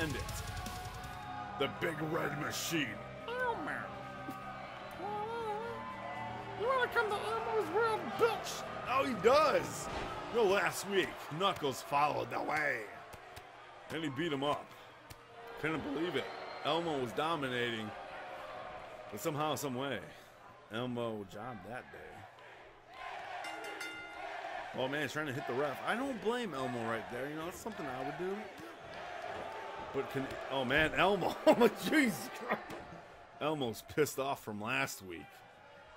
end it. The big red machine. Elmo. You wanna come to Elmo's world, bitch? Oh, he does! You know, last week, Knuckles followed the way. And he beat him up. Couldn't believe it. Elmo was dominating. But somehow, some way, Elmo jobbed that day. Oh man, he's trying to hit the ref. I don't blame Elmo right there. You know, it's something I would do. But can oh man, Elmo! Oh my Jesus Christ! Elmo's pissed off from last week.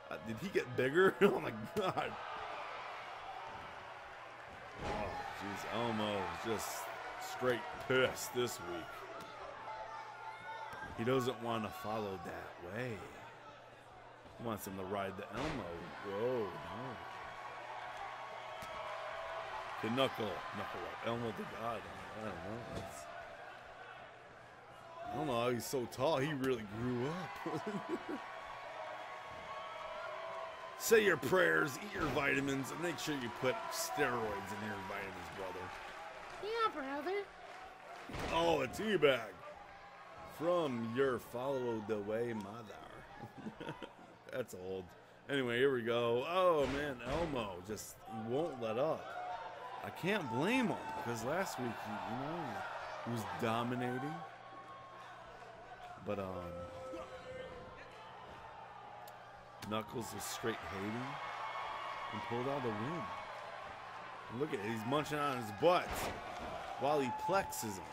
Uh, did he get bigger? Oh my God! Oh jeez, Elmo just straight pissed this week. He doesn't want to follow that way. He wants him to ride the Elmo. Whoa, no. The knuckle, knuckle up. Elmo the God. I don't know. That's, I don't know how he's so tall. He really grew up. Say your prayers, eat your vitamins, and make sure you put steroids in your vitamins, brother. Yeah, brother. Oh, a tea bag from your follow the way mother. That's old. Anyway, here we go. Oh man, Elmo just won't let up. I can't blame him because last week, he, you know, he was dominating. But um, Knuckles was straight hating and pulled out the win. And look at it, he's munching on his butt while he plexes him.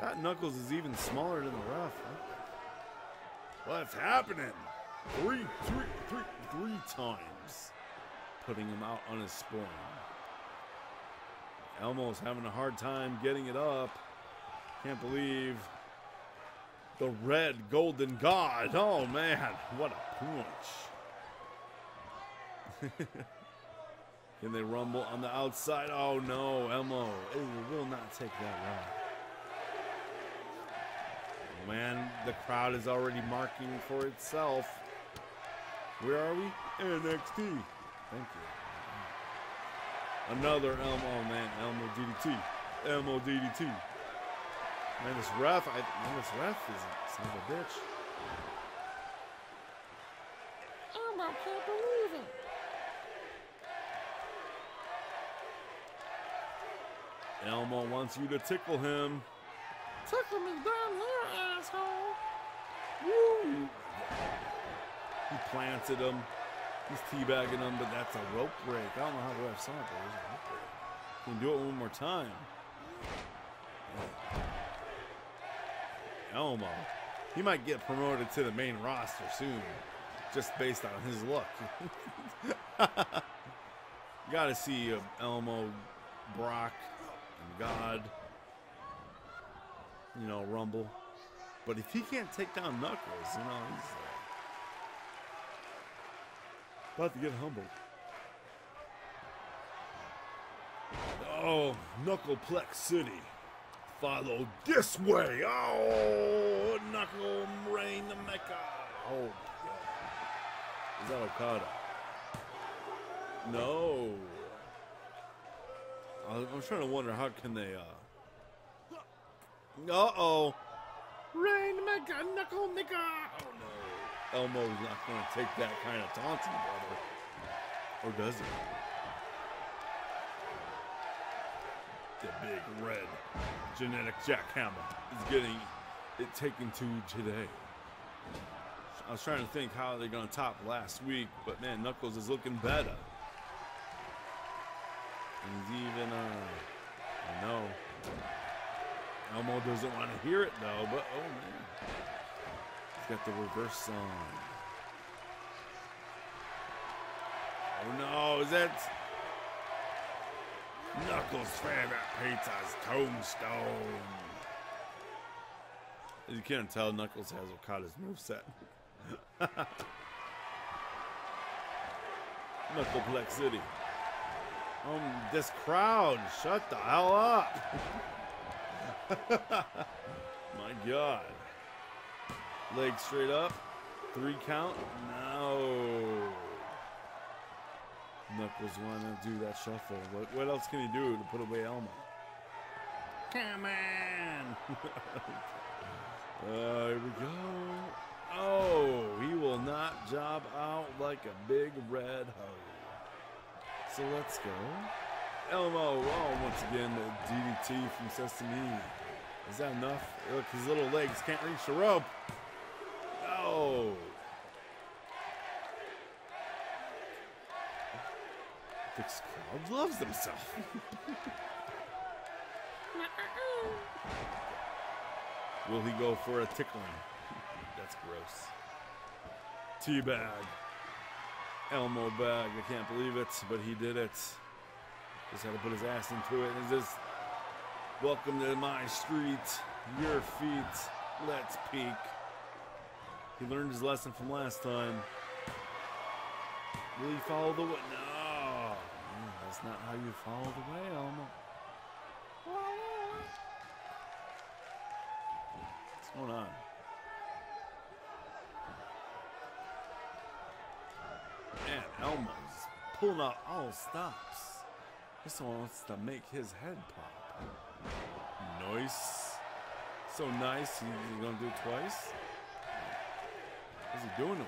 That Knuckles is even smaller than the ref. What's happening? Three, three, three, three times, putting him out on his spawn. Elmo's having a hard time getting it up. Can't believe the red golden god. Oh man, what a punch. Can they rumble on the outside? Oh no, Elmo it will not take that long. Man, the crowd is already marking for itself. Where are we? NXT. Thank you. Another Elmo, man, Elmo DDT. Elmo DDT. Man, this ref, I, man, this ref is a son of a bitch. Oh, Elmo can't believe it. Elmo wants you to tickle him. Tickle me down here, asshole. Woo! He planted him. He's teabagging him, but that's a rope break. I don't know how the ref saw it, but it was a rope break. Can do it one more time. Elmo. He might get promoted to the main roster soon, just based on his look. Got to see uh, Elmo, Brock, and God, you know, Rumble. But if he can't take down Knuckles, you know, he's uh, about to get humbled. Oh, Knuckleplex City. Follow this way. Oh, Knuckle Rain the Mecha. Oh, God. Is that Okada? No. I'm trying to wonder how can they, uh... Uh-oh. Rain the Mecha, Knuckle Mecha. Oh, no. Elmo's not going to take that kind of taunting, brother. Or does he? The big red genetic jackhammer is getting it taken to today. I was trying to think how they're going to top last week, but man, Knuckles is looking better. And he's even, uh, I know. Elmo doesn't want to hear it though, but oh man. He's got the reverse song. Oh no, is that Knuckles' favorite pizza's tombstone? You can't tell, Knuckles has Okada's moveset. Knuckleplex City. Um, this crowd, shut the hell up. My God. Leg straight up. Three count. No. Knuckles want to do that shuffle. What, what else can he do to put away Elmo? Come on. uh, here we go. Oh, he will not job out like a big red hoe. So let's go. Elmo, oh, once again, the DDT from Sesame. Is that enough? Look, his little legs can't reach the rope. Oh. This crowd loves themselves. Will he go for a tickling? That's gross. Teabag. Elmo bag. I can't believe it, but he did it. Just had to put his ass into it. And just welcome to my street, your feet. Let's peek. He learned his lesson from last time. Will he follow the way? No. Not how you follow the Elmo. What's going on? Man, Elmo's pulling out all stops. This one wants to make his head pop. Nice. So nice. He's gonna do it twice. What's he doing to him?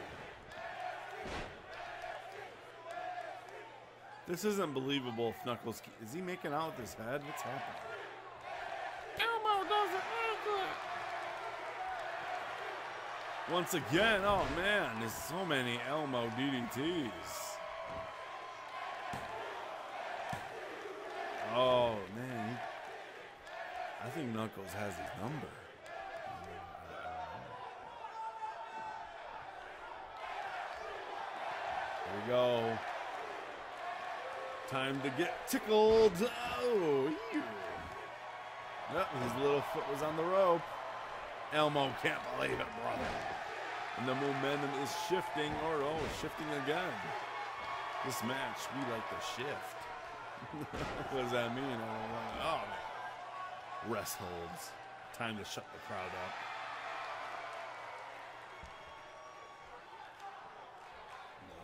This isn't believable if Knuckles. Is he making out with his head? What's happening? Elmo doesn't like it. Once again, oh man, there's so many Elmo DDTs. Oh man, I think Knuckles has his number. Here we go. Time to get tickled. Oh, ew. Yep, his little foot was on the rope. Elmo can't believe it, brother. And the momentum is shifting, or oh, shifting again. This match, we like the shift. what does that mean? Oh, man. Rest holds. Time to shut the crowd up.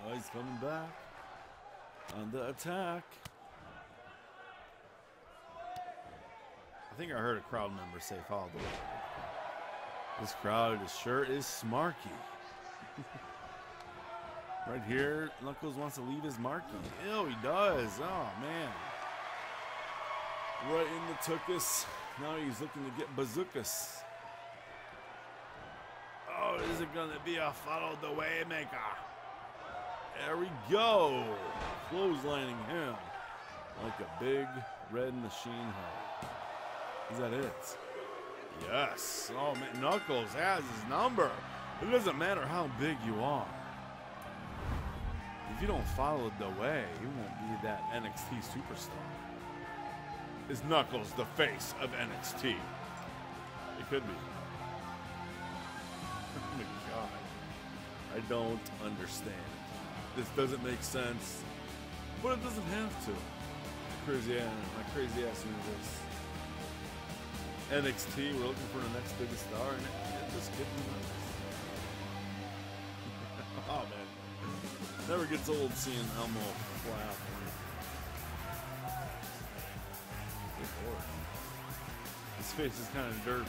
No, he's coming back. The attack. I think I heard a crowd member say leader. This crowd is sure is smarky. right here, Knuckles wants to leave his marky. Ew, he does. Oh, man. Right in the tuchus. Now he's looking to get bazookas. Oh, is it going to be a follow the waymaker? There we go. Clotheslining him like a big red machine hoe. Is that it? Yes. Oh man, Knuckles has his number. It doesn't matter how big you are. If you don't follow the way, you won't be that NXT superstar. Is Knuckles the face of NXT? It could be. oh my god. I don't understand. This doesn't make sense. But it doesn't have to. Crazy ass, my crazy ass universe. NXT, we're looking for the next biggest star, and it, just getting nuts. oh man, never gets old seeing Elmo fly lord. His face is kind of dirt.